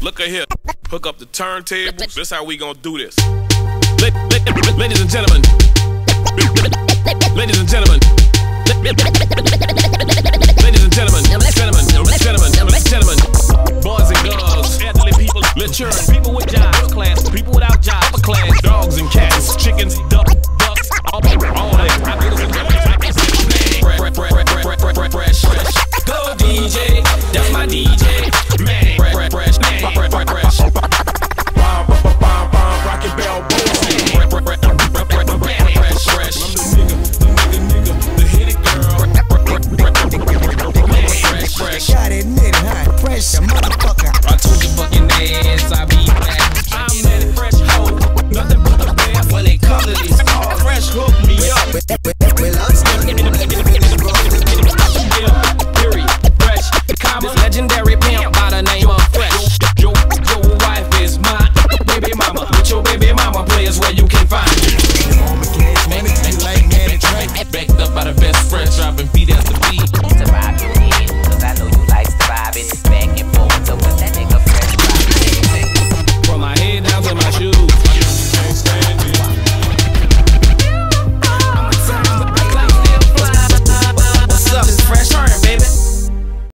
Look at here, hook up the turntable. This how we gonna do this. Ladies and gentlemen, ladies and gentlemen, ladies and gentlemen, gentlemen, gentlemen, gentlemen, boys and girls, elderly people, mature. People with jobs, class, people without jobs, class. It's motherfucker. I told your fucking ass I be back. I'm that fresh nothing but the best. They fresh hook me up. Well, I'm still in the fresh, comma, legendary.